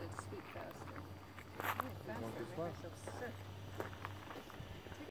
that speak faster. I find myself sick.